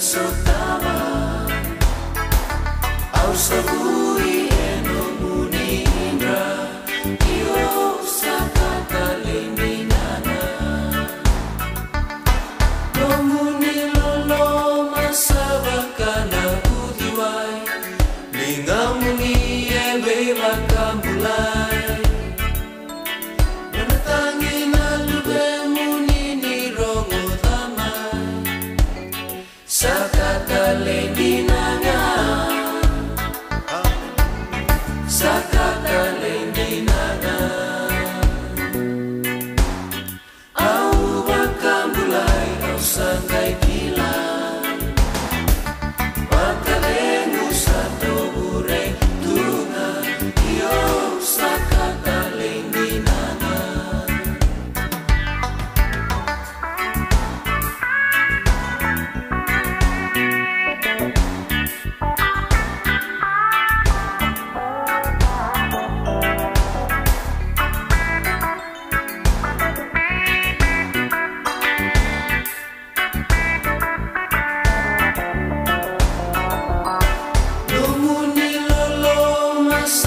soltava ao sabor.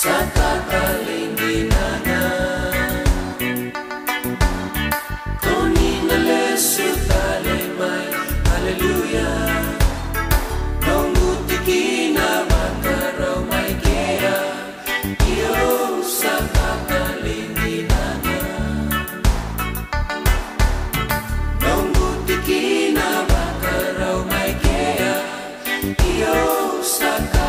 Sangka paling dinana Tony oh nalesu talemai Hallelujah Nongu tikina wakarau maikea Iyo sangka paling dinana Nongu tikina wakarau maikea Iyo sangka